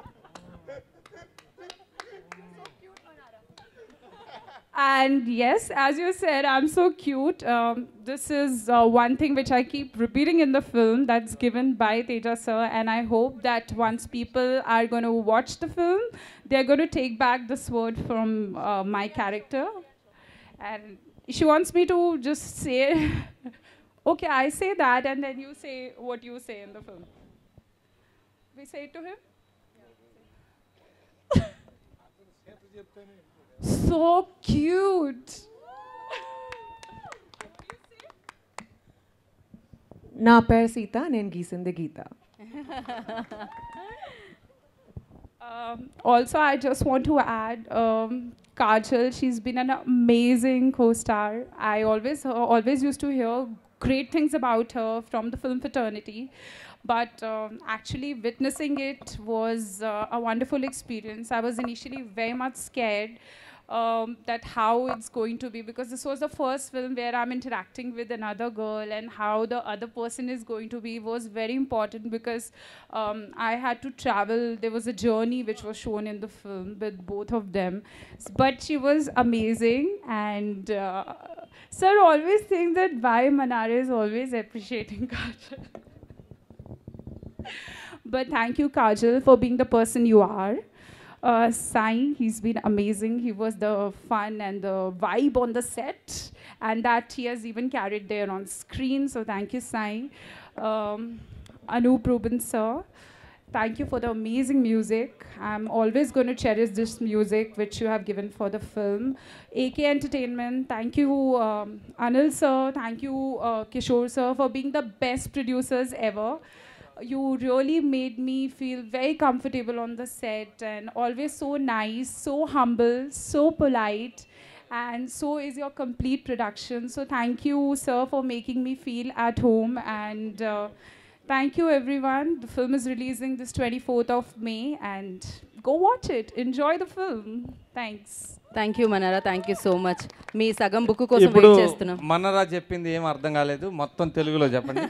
And yes, as you said, I'm so cute. Um, this is uh, one thing which I keep repeating in the film that's given by Teja sir. And I hope that once people are going to watch the film, they're going to take back this word from uh, my character. And she wants me to just say, okay, I say that, and then you say what you say in the film. We say it to him? so cute. నా పేరు సీత నేను గీసింది గీత Um, also, I just want to add um, Kajal. She's been an amazing co-star. I always uh, always used to hear great things about her from the film fraternity, but um, actually witnessing it was uh, a wonderful experience. I was initially very much scared. um, that how it's going to be because this was the first film where I'm interacting with another girl and how the other person is going to be was very important because um, I had to travel. There was a journey which was shown in the film with both of them, but she was amazing and. Uh, Sir always thinks that why Manara is always appreciating Kajal. but thank you, Kajal, for being the person you are. Uh, Sai, he's been amazing. He was the fun and the vibe on the set, and that he has even carried there on screen. So thank you, Sai. Um, Anoop Rubin, sir. Thank you for the amazing music. I'm always going to cherish this music which you have given for the film. AK Entertainment, thank you, um, Anil sir. Thank you, uh, Kishore sir, for being the best producers ever. You really made me feel very comfortable on the set and always so nice, so humble, so polite. And so is your complete production. So thank you, sir, for making me feel at home. And uh, thank you, everyone. The film is releasing this 24th of May, and go watch it. Enjoy the film. Thanks. Thank you Manara thank you so much మీ సగం book కోసం wait చేస్తున్నాం మనరా చెప్పింది ఏం అర్థం కాలేదు మొత్తం తెలుగులో చెప్పండి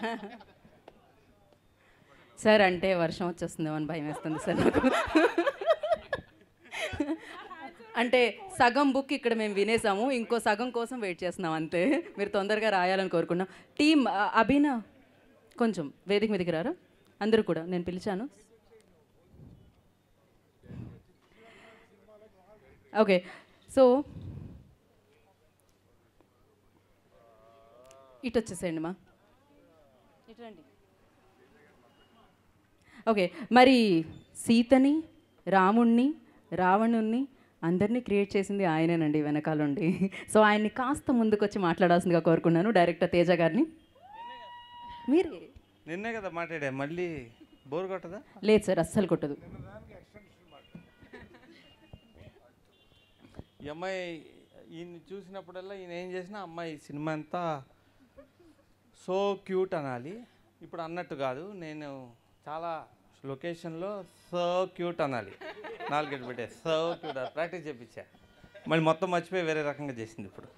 సార్ అంటే వర్షం వచ్చేస్తుందేమో అని భయం వేస్తుంది సార్ నాకు. అంటే సగం బుక్ ఇక్కడ మేము వినేసాము ఇంకో సగం కోసం వెయిట్ చేస్తున్నాం అంతే. మీరు తొందరగా రాయాలని కోరుకున్నాం టీమ్ అభినా కొంచెం వేదిక మీదకి రారా? అందరూ కూడా నేను పిలిచాను. ఓకే సో ఇటు వచ్చేసేయండి మా. ఇటు రండి. ఓకే మరి సీతని రాముణ్ణి రావణుణ్ణి అందరినీ క్రియేట్ చేసింది ఆయనేనండి వెనకాలండి. సో ఆయన్ని కాస్త ముందుకొచ్చి మాట్లాడాల్సిందిగా కోరుకున్నాను. డైరెక్టర్ తేజ గారిని. మీరే? నిన్నే కదా మాట్లాడా మళ్ళీ బోర్ కొట్టదా? లేదు సార్ అస్సలు కొట్టదు. ఈ అమ్మాయి ఈయన చూసినప్పుడల్లా ఈయన ఏం చేసినా అమ్మాయి సినిమా అంతా సో క్యూట్ అనాలి. ఇప్పుడు అన్నట్టు కాదు నేను చాలా లొకేషన్లో సో క్యూట్ అనాలి. నాలుగేళ్ళు పెట్టే సో క్యూట్ ప్రాక్టీస్ చేయించా మళ్ళీ మొత్తం మర్చిపోయి వేరే రకంగా చేసింది ఇప్పుడు.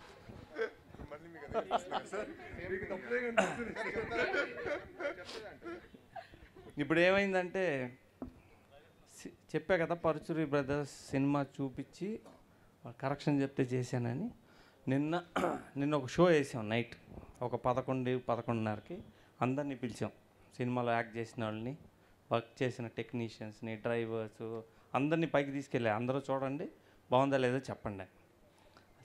ఇప్పుడు ఏమైందంటే సి- చెప్పా కదా పరుచూరి బ్రదర్స్ సినిమా చూపించి కరెక్షన్ చెప్తే చేశానని. నిన్న నిన్న ఒక షో వేసాం నైట్. ఒక పదకొండు పదకొండున్నరకి అందరినీ పిలిచాం. సినిమాలో యాక్ట్ చేసిన వాళ్ళని. వర్క్ చేసిన టెక్నీషియన్స్ని డ్రైవర్స్ అందరినీ పైకి తీసుకెళ్ళా అందరూ చూడండి బాగుందా లేదో చెప్పండి.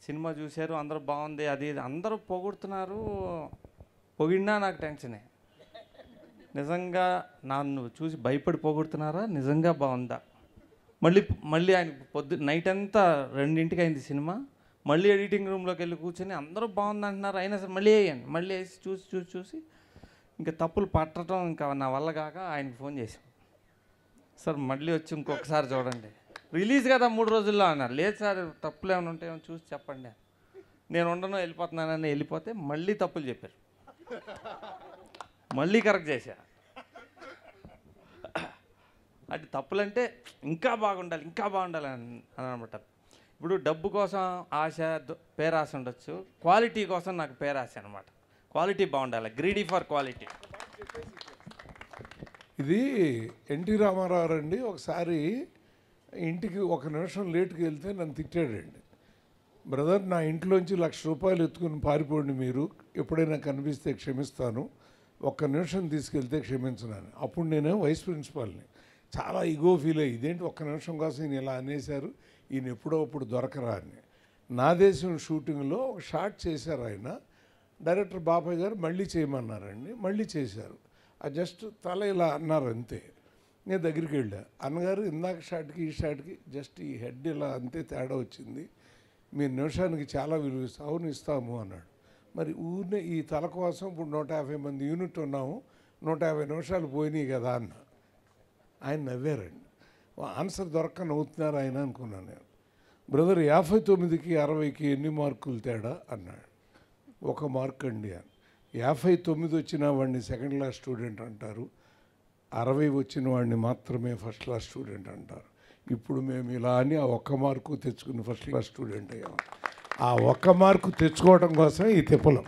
సినిమా చూశారు అందరూ బాగుంది అది ఇది. అందరూ పొగుడుతున్నారు పొగిడినా నాకు టెన్షనే. నిజంగా నన్ను చూసి భయపడి పొగుడుతున్నారా? నిజంగా బాగుందా? మళ్ళీ మళ్ళీ ఆయన పొద్దు నైట్ అంతా రెండింటికి అయింది సినిమా. మళ్ళీ ఎడిటింగ్ రూమ్లోకి వెళ్ళి కూర్చొని అందరూ బాగుంది అంటున్నారు అయినా సరే మళ్ళీ వేయండి మళ్ళీ వేసి చూసి చూసి చూసి ఇంకా తప్పులు పట్టడం ఇంకా నా వల్ల కాక ఆయనకి ఫోన్ చేశాం. సార్ మళ్ళీ వచ్చి ఇంకొకసారి చూడండి. రిలీజ్ కదా మూడు రోజుల్లో అన్నారు. లేదు సార్ తప్పులు ఏమైనా ఉంటాయో చూసి చెప్పండి నేను ఉండను వెళ్ళిపోతున్నానని వెళ్ళిపోతే మళ్ళీ తప్పులు చెప్పారు. మళ్ళీ కరెక్ట్ చేశా. అంటే తప్పులంటే ఇంకా బాగుండాలి ఇంకా బాగుండాలి అని అనమాట. ఇప్పుడు డబ్బు కోసం ఆశ పేరాశ ఉండొచ్చు. క్వాలిటీ కోసం నాకు పేరాశ అనమాట క్వాలిటీ బాగుండాలి. Greedy for quality. ఇది ఎన్టీ రామారావు అండి ఒకసారి ఇంటికి ఒక నిమిషం లేట్కి వెళ్తే నన్ను తిట్టాడండి. బ్రదర్ నా ఇంట్లోంచి లక్ష రూపాయలు ఎత్తుకుని పారిపోండి మీరు. ఎప్పుడైనా కనిపిస్తే క్షమిస్తాను. ఒక్క నిమిషం తీసుకెళ్తే క్షమించనని. అప్పుడు నేను వైస్ ప్రిన్సిపాల్ని. చాలా ఇగో ఫీల్ అయ్యి ఇదేంటి ఒక్క నిమిషం కోసం ఈయన ఇలా అనేశారు? ఈయన ఎప్పుడో అప్పుడు దొరకరా అని నా దేశం షూటింగ్లో ఒక షార్ట్ చేశారు ఆయన. డైరెక్టర్ బాబాయ్ గారు మళ్ళీ చేయమన్నారండి మళ్ళీ చేశారు. ఆ జస్ట్ తల ఇలా అన్నారు అంతే. నేను దగ్గరికి వెళ్ళా. అన్నగారు ఇందాక షాట్కి ఈ షాట్కి జస్ట్ ఈ హెడ్ ఇలా అంతే తేడా వచ్చింది. మీరు నిమిషానికి చాలా విలువ అవును ఇస్తాము అన్నాడు. మరి ఊరినే ఈ తల కోసం ఇప్పుడు నూట యాభై మంది యూనిట్ ఉన్నాము నూట యాభై నిమిషాలు పోయినాయి కదా అన్న. ఆయన నవ్వారండి. ఆన్సర్ దొరక్క నవ్వుతున్నారు ఆయన అనుకున్నాను నేను. బ్రదర్ యాభై తొమ్మిదికి అరవైకి ఎన్ని మార్కులు తేడా అన్నాడు. ఒక మార్క్ అండి. అని యాభై తొమ్మిది వచ్చిన వాడిని సెకండ్ క్లాస్ స్టూడెంట్ అంటారు. అరవై వచ్చిన వాడిని మాత్రమే ఫస్ట్ క్లాస్ స్టూడెంట్ అంటారు. ఇప్పుడు మేము ఇలా అని ఆ ఒక్క మార్కు తెచ్చుకుని ఫస్ట్ క్లాస్ స్టూడెంట్ అయ్యాం. ఆ ఒక్క మార్కు తెచ్చుకోవడం కోసం ఈ తిప్పలం.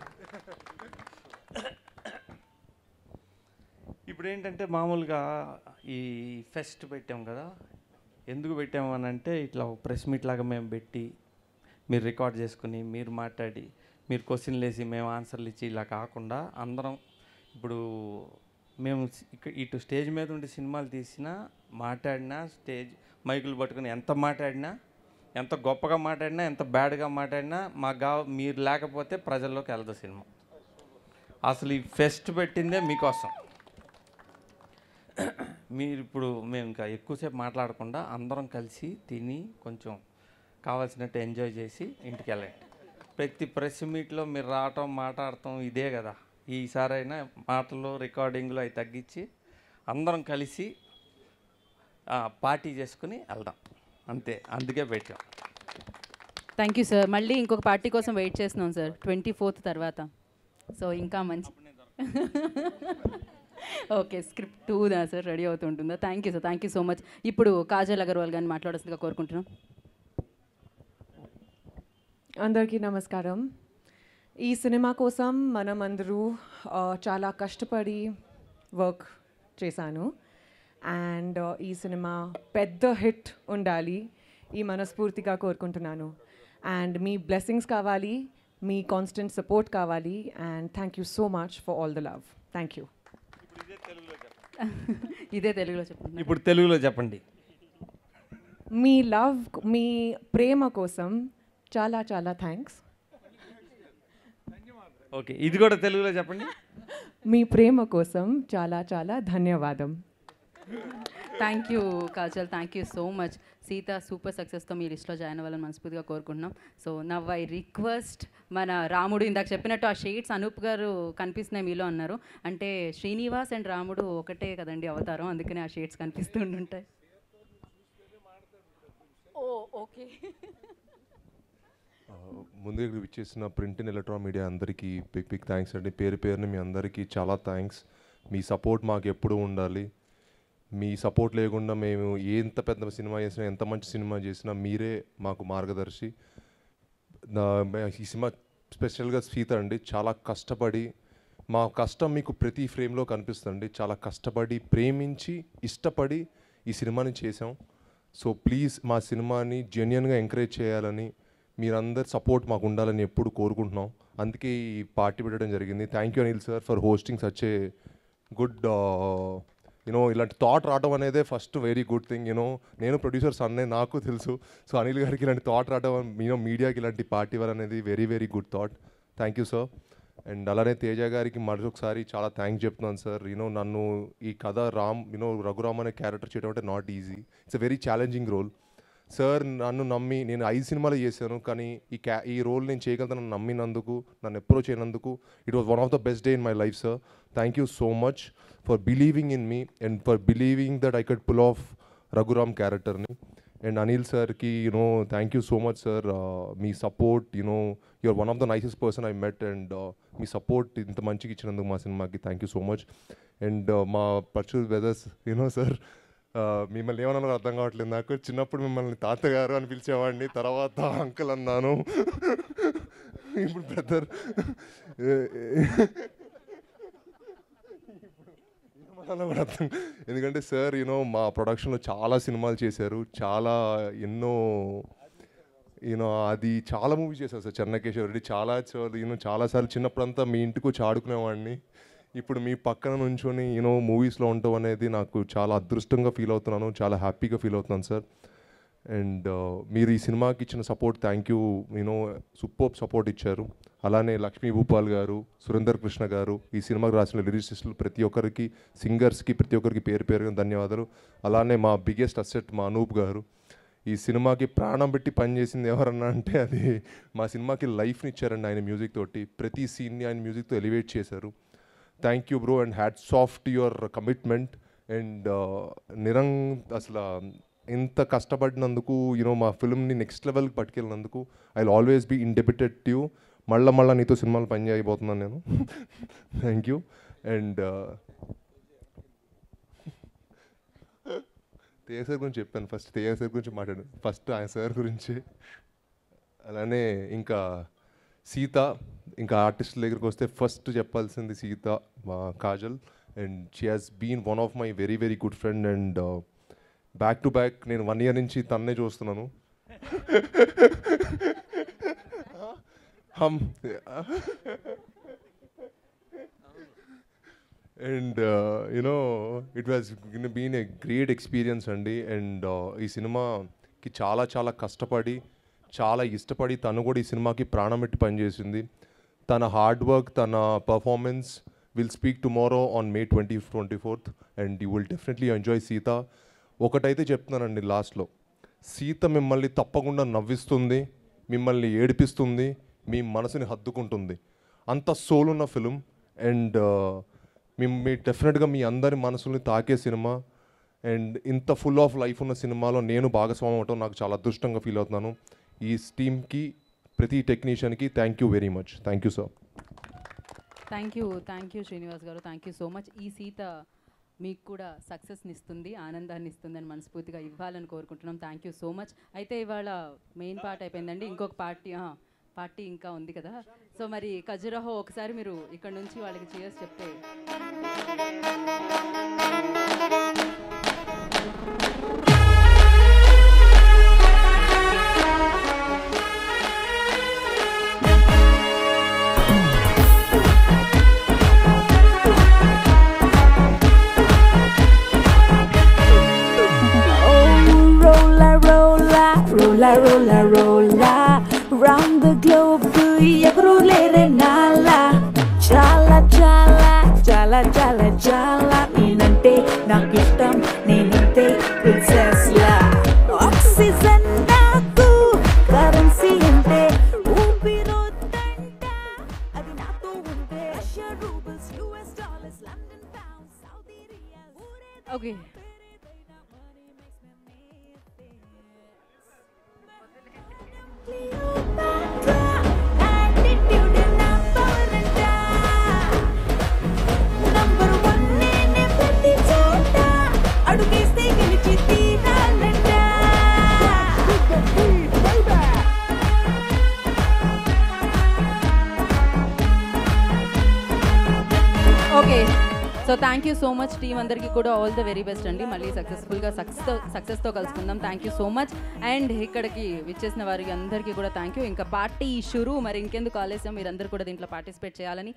ఇప్పుడు ఏంటంటే మామూలుగా ఈ ఫెస్ట్ పెట్టాం కదా. ఎందుకు పెట్టాము అని అంటే ఇట్లా ప్రెస్ మీట్ లాగా మేము పెట్టి మీరు రికార్డ్ చేసుకుని మీరు మాట్లాడి మీరు క్వశ్చన్లు వేసి మేము ఆన్సర్లు ఇచ్చి ఇలా కాకుండా అందరం ఇప్పుడు మేము ఇక్కడ ఇటు స్టేజ్ మీద ఉండి సినిమాలు తీసినా మాట్లాడినా స్టేజ్ మైకులు పట్టుకుని ఎంత మాట్లాడినా ఎంత గొప్పగా మాట్లాడినా ఎంత బ్యాడ్గా మాట్లాడినా మా గా మీరు లేకపోతే ప్రజల్లోకి వెళ్దు సినిమా. అసలు ఈ ఫెస్ట్ పెట్టిందే మీకోసం. మీరు ఇప్పుడు మేము ఇంకా ఎక్కువసేపు మాట్లాడకుండా అందరం కలిసి తిని కొంచెం కావాల్సినట్టు ఎంజాయ్ చేసి ఇంటికి వెళ్ళండి. ప్రతి ప్రెస్ మీట్లో మీరు రావటం మాట్లాడటం ఇదే కదా. ఈసారైనా మాటలు రికార్డింగ్లు అవి తగ్గించి అందరం కలిసి పార్టీ చేసుకుని వెళ్దాం. అంతే అందుకే పెట్టాం. థ్యాంక్ యూ సార్ మళ్ళీ ఇంకొక పార్టీ కోసం వెయిట్ చేస్తున్నాం సార్ ట్వంటీ ఫోర్త్ తర్వాత. సో ఇంకా మంచి ఓకే స్క్రిప్ట్ టూ దా sir ready అవుతుంటుందా? Thank you sir thank you so much ఇప్పుడు కాజల్ అగర్వాల్ గారిని మాట్లాడాల్సిందిగా కోరుకుంటున్నాం. అందరికీ నమస్కారం. ఈ సినిమా కోసం మనం అందరూ చాలా కష్టపడి వర్క్ చేశాను. అండ్ ఈ సినిమా పెద్ద హిట్ ఉండాలి ఈ మనస్ఫూర్తిగా కోరుకుంటున్నాను. అండ్ మీ బ్లెస్సింగ్స్ కావాలి మీ కాన్స్టెంట్ సపోర్ట్ కావాలి. And thank you so much for all the love. Thank you. ఇదే తెలుగులో చెప్పండి. ఇప్పుడు తెలుగులో చెప్పండి. మీ లవ్ మీ ప్రేమ కోసం చాలా చాలా థ్యాంక్స్ ఓకే ఇది కూడా తెలుగులో చెప్పండి. మీ ప్రేమ కోసం చాలా చాలా ధన్యవాదం. Thank you Kajal thank you so much Sita super సక్సెస్తో మీ లిస్ట్లో జాయిన్ అవ్వాలని మనస్ఫూర్తిగా కోరుకుంటున్నాం. సో నవ్ ఐ రిక్వెస్ట్ మన రాముడు ఇందాక చెప్పినట్టు ఆ షేడ్స్ అనూప్ గారు కనిపిస్తున్నాయి మీలో అన్నారు. అంటే శ్రీనివాస్ అండ్ రాముడు ఒకటే కదండి అవతారం అందుకనే ఆ షేడ్స్ కనిపిస్తూ ఉంటాయి ఓ ఓకే ఆ, ముందుగా ఇక్కడ విచ్చేసిన ప్రింట్ అండ్ ఎలక్ట్రానిక్ మీడియా అందరికీ బిగ్ బిగ్ థ్యాంక్స్ అండి. పేరు పేరుని మీ అందరికీ చాలా థ్యాంక్స్ మీ సపోర్ట్ మాకు ఎప్పుడూ ఉండాలి. మీ సపోర్ట్ లేకుండా మేము ఎంత పెద్ద సినిమా చేసినా ఎంత మంచి సినిమా చేసినా మీరే మాకు మార్గదర్శి. ఈ సినిమా స్పెషల్గా సీత అండి. చాలా కష్టపడి మా కష్టం మీకు ప్రతి ఫ్రేమ్లో కనిపిస్తుంది చాలా కష్టపడి ప్రేమించి ఇష్టపడి ఈ సినిమాని చేసాం సో ప్లీజ్ మా సినిమాని జెన్యున్గా ఎంకరేజ్ చేయాలని మీరందరి సపోర్ట్ మాకు ఉండాలని ఎప్పుడు కోరుకుంటున్నాం. అందుకే ఈ పార్టీ పెట్టడం జరిగింది. Thank you Anil sir for hosting such a good you know ఇలాంటి థాట్ రావడం అనేదే first very good thing you know నేను ప్రొడ్యూసర్స్ అన్నే నాకు తెలుసు. సో అనిల్ గారికి ఇలాంటి థాట్ రావడం యూనో మీడియాకి ఇలాంటి పార్టీ ఇవ్వాలి అనేది very very good thought thank you sir and అలానే తేజ గారికి మరొకసారి చాలా థ్యాంక్స్ చెప్తున్నాను సార్ యూనో నన్ను ఈ కథ రామ్ యూనో రఘురామ్ అనే క్యారెక్టర్ చేయడం అంటే not easy it's a very challenging role sir నన్ను నమ్మి నేను ఐదు సినిమాలు చేశాను కానీ ఈ క్యా ఈ రోల్ నేను చేయగలుగుతాను నమ్మినందుకు నన్ను ఎప్పుడో చేయనందుకు it was one of the best day in my life sir thank you so much for believing in me and for believing that I could pull off Raghuram క్యారెక్టర్ని అండ్ అనిల్ సార్కి you know thank you so much sir me support you know you're one of the nicest person I met and me support ఇంత మంచిగా ఇచ్చినందుకు మా సినిమాకి. Thank you so much and మా పర్చూర్ weathers you know sir మిమ్మల్ని ఏమన్నా అర్థం కావట్లేదు నాకు. చిన్నప్పుడు మిమ్మల్ని తాతగారు అని పిలిచేవాడిని తర్వాత అంకుల్ అన్నాను. ఇప్పుడు బ్రదర్ కూడా అర్థం ఎందుకంటే సార్ యూనో మా ప్రొడక్షన్లో చాలా సినిమాలు చేశారు. చాలా ఎన్నో యూనో అది చాలా మూవీ చేశారు సార్ చెన్నకేశ్వర రెడ్డి చాలా యూనో చాలాసార్లు చిన్నప్పుడంతా మీ ఇంటికి వచ్చి ఆడుకునేవాడిని. ఇప్పుడు మీ పక్కన నుంచొని యూనో మూవీస్లో ఉండటం అనేది నాకు చాలా అదృష్టంగా ఫీల్ అవుతున్నాను చాలా హ్యాపీగా ఫీల్ అవుతున్నాను సార్ అండ్ uh, మీరు ఈ సినిమాకి ఇచ్చిన support thank you you know super support ఇచ్చారు. అలానే లక్ష్మీ భూపాల్ గారు సురేందర్ కృష్ణ గారు ఈ సినిమాకి రాసిన లిరిసిస్టులు ప్రతి ఒక్కరికి సింగర్స్కి ప్రతి ఒక్కరికి పేరు పేరుగా ధన్యవాదాలు. అలానే మా బిగ్గెస్ట్ అసెట్ మా అనూప్ గారు. ఈ సినిమాకి ప్రాణం పెట్టి పనిచేసింది ఎవరన్నా అంటే అది మా సినిమాకి లైఫ్ని ఇచ్చారండి ఆయన మ్యూజిక్ తోటి. ప్రతి సీన్ని ఆయన మ్యూజిక్తో ఎలివేట్ చేశారు. Thank you bro and hats soft your commitment and నిరం అసలు ఇంత కష్టపడినందుకు యూనో మా ఫిల్మ్ని నెక్స్ట్ లెవెల్కి పట్టుకెళ్ళినందుకు I always be indebted to మళ్ళా మళ్ళీ నీతో సినిమాలు పని చేయబోతున్నాను నేను. Thank you and Teja sir గురించి చెప్పాను. ఫస్ట్ తేజ సార్ గురించి మాట్లాడాను. ఫస్ట్ ఆయన సార్ గురించి. అలానే ఇంకా సీత ఇంకా ఆర్టిస్టుల దగ్గరికి వస్తే ఫస్ట్ చెప్పాల్సింది Sita Kajal. And she has been one of my very very good friend and back to back నేను వన్ ఇయర్ నుంచి తన్నే చూస్తున్నాను. హమ్ and you know it was been a great experience అండి. అండ్ uh, ఈ సినిమాకి చాలా చాలా కష్టపడి చాలా ఇష్టపడి తను కూడా ఈ సినిమాకి ప్రాణం పెట్టి పనిచేసింది. తన హార్డ్ వర్క్ తన performance will speak tomorrow on May twenty twenty fourth and you will definitely enjoy Sita. ఒకటైతే చెప్తున్నానండి లాస్ట్లో. సీత మిమ్మల్ని తప్పకుండా నవ్విస్తుంది మిమ్మల్ని ఏడిపిస్తుంది మీ మనసుని హద్దుకుంటుంది. అంత సోల్ ఉన్న ఫిలిం అండ్ మీ మీ డెఫినెట్గా మీ అందరి మనసుల్ని తాకే సినిమా. అండ్ ఇంత ఫుల్ ఆఫ్ లైఫ్ ఉన్న సినిమాలో నేను భాగస్వామ్యం అవటం నాకు చాలా అదృష్టంగా ఫీల్ అవుతున్నాను. ఈ టీమ్కి ప్రతి టెక్నీషియన్కి thank you very much. Thank you sir. Thank you thank you Srinivas గారు. Thank you so much. ఈ సీత మీకు కూడా సక్సెస్ని ఇస్తుంది ఆనందాన్ని ఇస్తుంది అని మనస్ఫూర్తిగా ఇవ్వాలని కోరుకుంటున్నాం. Thank you so much. అయితే ఇవాళ మెయిన్ పార్ట్ అయిపోయిందండి. ఇంకొక పార్టీ పార్టీ ఇంకా ఉంది కదా. సో మరి ఖజురహో ఒకసారి మీరు ఇక్కడ నుంచి వాళ్ళకి చేయర్స్ చెప్తే. Oh, rolla, rolla, rolla Round the globe yak rule renala Chala, chala, chala, chala, chala. Ninante nak itam, ninante princess la. Oxygen naku, currency inte Ubiro tanta, adinato unte Russia rubles, US dollars, London pounds, Saudi riyal Okay. Thank you so much team అందరికీ కూడా all the very best అండి. మళ్ళీ సక్సెస్ఫుల్గా success సక్సెస్తో కలుసుకుందాం. Thank you so much. And ఇక్కడికి విచ్చేసిన వారికి అందరికీ కూడా థ్యాంక్ యూ. ఇంకా పార్టీ షురు మరి ఇంకెందుకు ఆలస్యం? మీరందరూ కూడా దీంట్లో పార్టిసిపేట్ చేయాలని.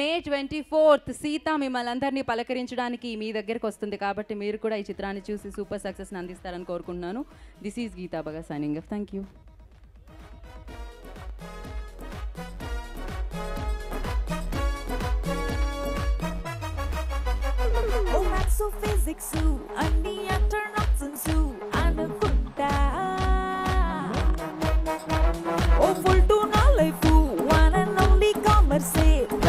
మే ట్వంటీ ఫోర్త్ సీత మిమ్మల్ని అందరినీ పలకరించడానికి మీ దగ్గరికి వస్తుంది కాబట్టి మీరు కూడా ఈ చిత్రాన్ని చూసి సూపర్ సక్సెస్ని అందిస్తారని కోరుకుంటున్నాను. This is Geetha Baga signing off. Thank you. so physics zoo and the astronauts and zoo and a kutta oh full to na life one and only commerce eh?